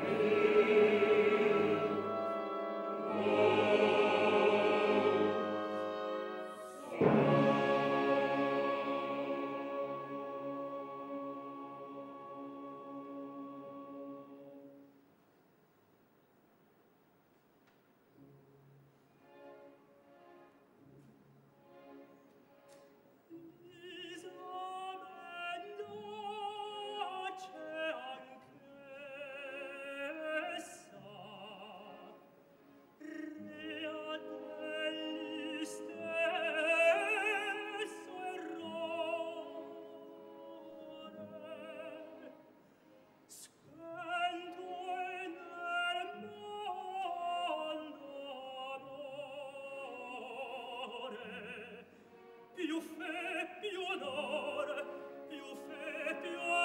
Amen. più fe, più onore, più fe, più.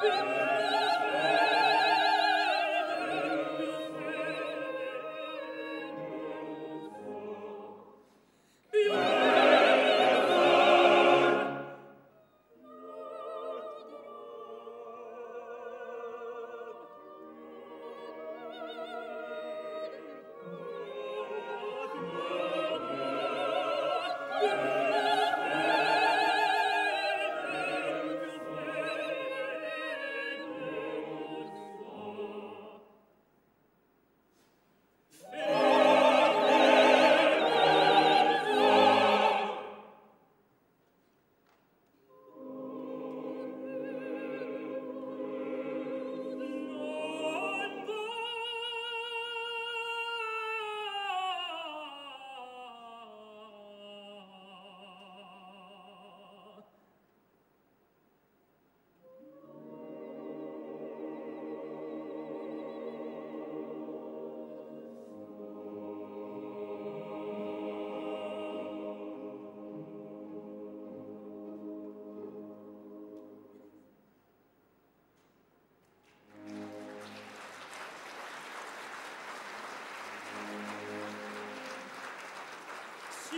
Yeah.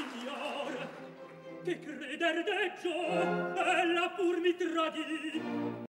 signor che creder deggio ella pur mi tradì